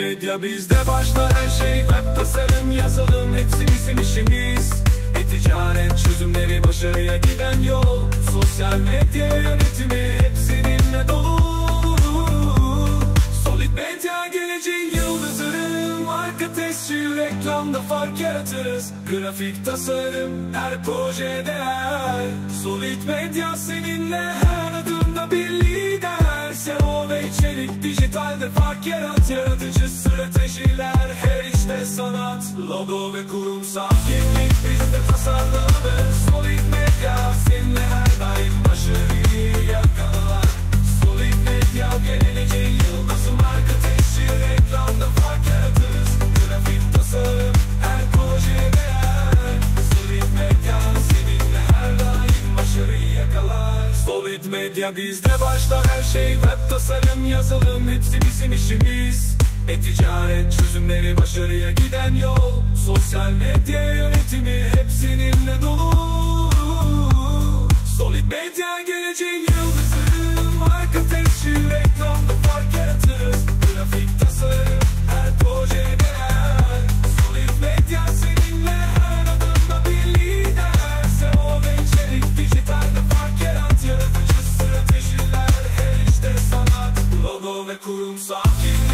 medya bizde başlar her şey. Web tasarım yazılım hepsi bizim işimiz. E-ticaret çözümleri başarıya giden yol. Sosyal medya yönetimi hepsininle dolu. Solid medya geleceğin yıldızı Marka tescil reklamda fark yaratırız. Grafik tasarım her proje değer Solid medya seninle her adımda bir dijitalde fark yarat Yaratıcı stratejiler her işte sanat Logo ve kurumsal. kimlik Hibrit medya bizde başla her şey Web tasarım yazılım hepsi bizim işimiz. E-ticaret çözümleri başarıya giden yol Sosyal medya yönetimi hepsinin room